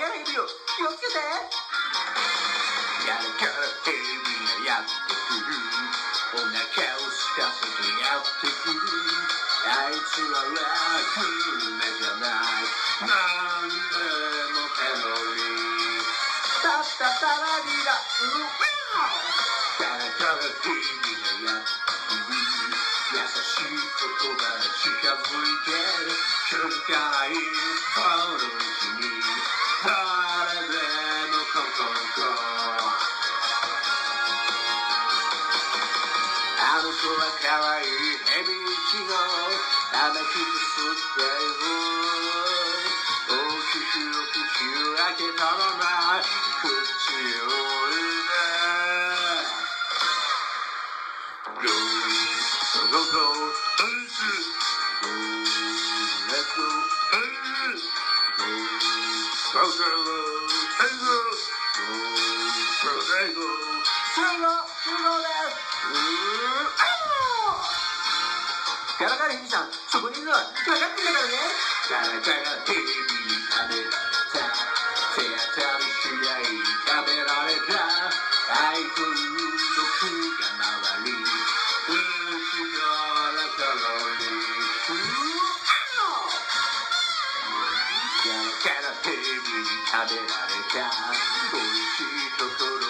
ないよ。気をつけて。やるからテレビがやってくるお腹をすかせてやってくるあいつは楽夢じゃないなんでもペロリータッタサラリーラうわやるからテレビがやってくる優しい言葉近づいて気づかいあの子は可愛いヘビイチゴ甘くてすってる大きくお口を開けたまま口を入れ Go, go, go, go, hey, let's go, hey, go, go, go, hey, go, go, go, hey, go, 集合集合ですうーあーガラガラヘビさんそこにいるのは分かってんだからねガラガラヘビに食べられた手当たり次第食べられた愛という毒が回りうちからカロリーうーガラガラヘビに食べられた。美味しいところ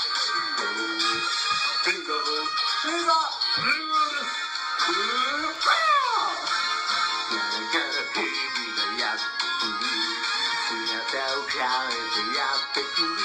clarity. I pick you